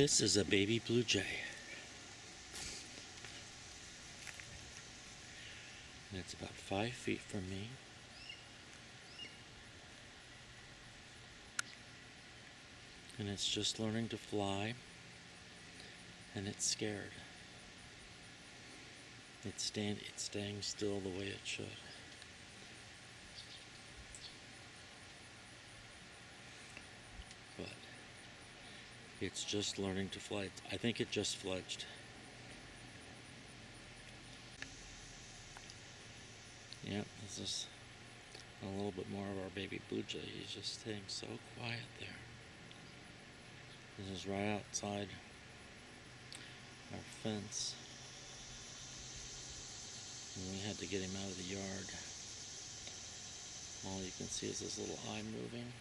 This is a baby blue jay. And it's about five feet from me. And it's just learning to fly. And it's scared. It's stand it's staying still the way it should. It's just learning to fly. I think it just fledged. Yep, this is a little bit more of our baby blue jay. He's just staying so quiet there. This is right outside our fence. And we had to get him out of the yard. All you can see is his little eye moving.